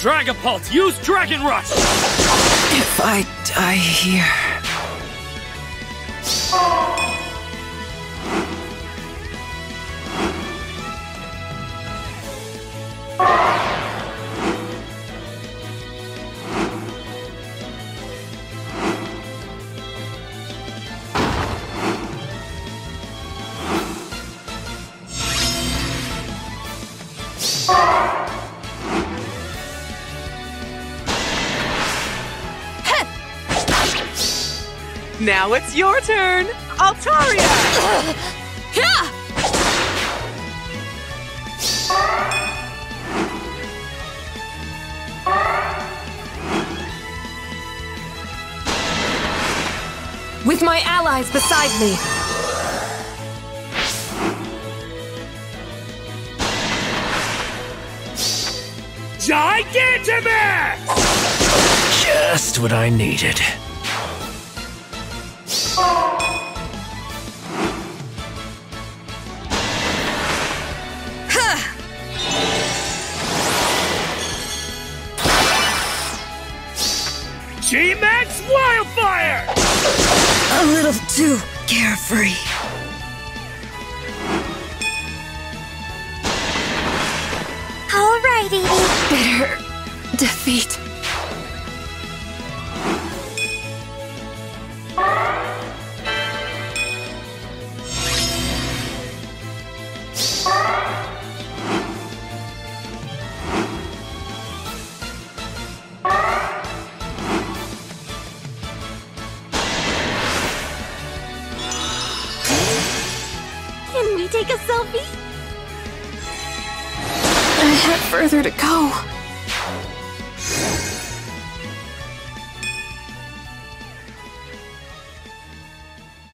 Dragapult, use Dragon Rush! If I die here. Now it's your turn, Altaria! With my allies beside me. Gigantamax! Just what I needed. G-Max Wildfire! A little too carefree. Alrighty. Bitter defeat. Take a selfie? I have further to go.